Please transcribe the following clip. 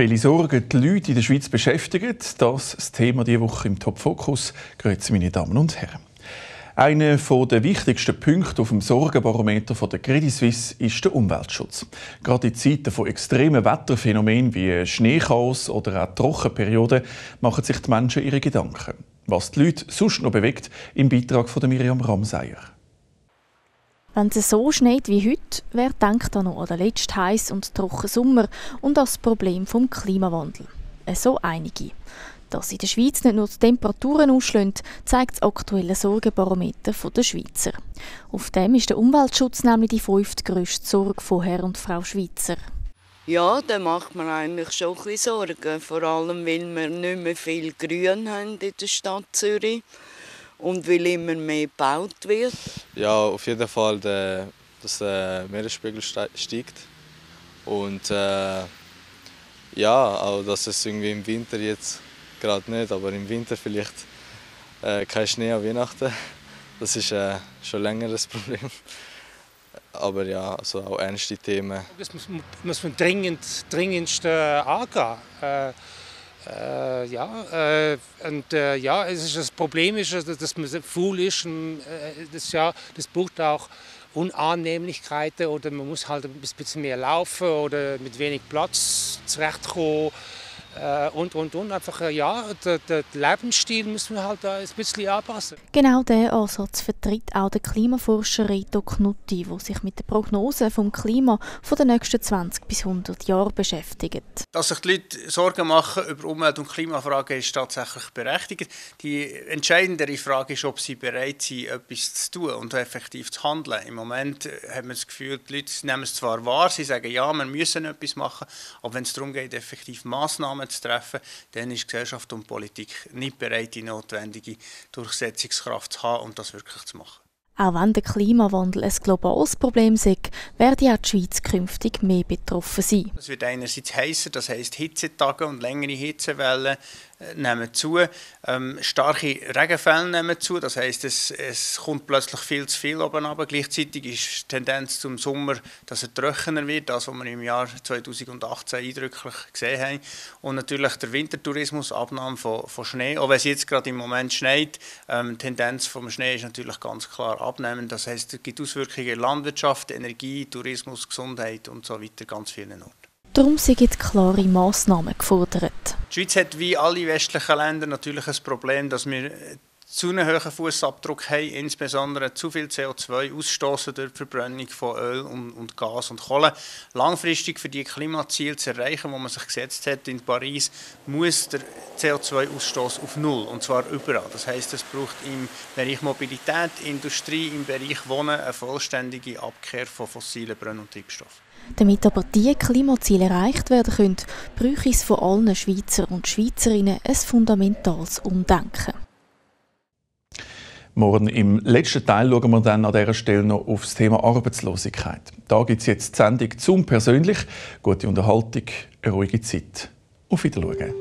Welche Sorgen die Leute in der Schweiz beschäftigen, das ist das Thema diese Woche im Top Fokus. Grüezi, meine Damen und Herren. Einer der wichtigsten Punkte auf dem Sorgenbarometer der Credit Suisse ist der Umweltschutz. Gerade in Zeiten von extremen Wetterphänomenen wie Schneechaos oder auch Trockenperioden machen sich die Menschen ihre Gedanken. Was die Leute sonst noch bewegt, im Beitrag von Miriam Ramseyer. Wenn es so schneit wie heute, wer denkt dann noch an den letzten heißen und trockenen Sommer und an das Problem des Klimawandels? Äh, so einige. Dass in der Schweiz nicht nur die Temperaturen ausschlagen, zeigt das aktuelle Sorgenbarometer der Schweizer. Auf dem ist der Umweltschutz nämlich die fünftgrößte Sorge von Herr und Frau Schweizer. Ja, da macht man eigentlich schon ein bisschen Sorgen. Vor allem, weil wir nicht mehr viel Grün haben in der Stadt Zürich und weil immer mehr gebaut wird. Ja, auf jeden Fall, der, dass der Meeresspiegel steigt. Und äh, ja, auch dass es irgendwie im Winter jetzt gerade nicht, aber im Winter vielleicht äh, kein Schnee an Weihnachten. Das ist äh, schon länger das Problem. Aber ja, also auch ernste Themen. Das muss, muss man dringend, dringendst äh, angehen. Äh, äh, ja, äh, und äh, ja, es ist das Problem ist, dass man. Und, äh, das, ja, das braucht auch Unannehmlichkeiten oder man muss halt ein bisschen mehr laufen oder mit wenig Platz zurechtkommen. Äh, und, und, und. Einfach, äh, ja, der, der Lebensstil muss man halt ein bisschen anpassen. Genau diesen Ansatz vertritt auch der Klimaforscher Reto Knutti, der sich mit der Prognose vom Klima von den nächsten 20 bis 100 Jahren beschäftigt. Dass sich die Leute Sorgen machen über Umwelt- und Klimafragen, ist tatsächlich berechtigt. Die entscheidendere Frage ist, ob sie bereit sind, etwas zu tun und effektiv zu handeln. Im Moment hat man das Gefühl, die Leute nehmen es zwar wahr, sie sagen, ja, wir müssen etwas machen, aber wenn es darum geht, effektiv Massnahmen zu treffen, dann ist Gesellschaft und Politik nicht bereit, die notwendige Durchsetzungskraft zu haben um das wirklich zu machen. Auch wenn der Klimawandel ein globales Problem ist, werde auch die Schweiz künftig mehr betroffen sein. Es wird einerseits heißer, das heisst Hitzetage und längere Hitzewellen nehmen zu. Ähm, starke Regenfälle nehmen zu, das heisst, es, es kommt plötzlich viel zu viel oben runter. Gleichzeitig ist die Tendenz zum Sommer, dass er trockener wird, das, was wir im Jahr 2018 eindrücklich gesehen haben. Und natürlich der Wintertourismus, Abnahme von, von Schnee. Auch wenn es jetzt gerade im Moment schneit, ähm, die Tendenz vom Schnee ist natürlich ganz klar abnehmen. Das heisst, es gibt Auswirkungen in Landwirtschaft, Energie, Tourismus, Gesundheit und so weiter, ganz vielen Orten. Darum sind klare Massnahmen gefordert. Die Schweiz hat wie alle westlichen Länder natürlich ein Problem, dass wir zu einen hohen Fußabdruck haben, insbesondere zu viel CO2 ausstoßen durch die Verbrennung von Öl und, und, Gas und Kohle. Langfristig für die Klimaziele zu erreichen, die man sich gesetzt hat in Paris, muss der CO2-Ausstoß auf Null und zwar überall. Das heißt, es braucht im Bereich Mobilität, Industrie, im Bereich Wohnen eine vollständige Abkehr von fossilen Brenn- und Treibstoffen. Damit aber diese Klimaziele erreicht werden können, bräuchte es von allen Schweizer und Schweizerinnen ein fundamentales Umdenken. Morgen im letzten Teil schauen wir dann an dieser Stelle noch auf das Thema Arbeitslosigkeit. Da gibt es jetzt die Sendung zum Persönlich. Gute Unterhaltung, eine ruhige Zeit. Auf Wiedersehen.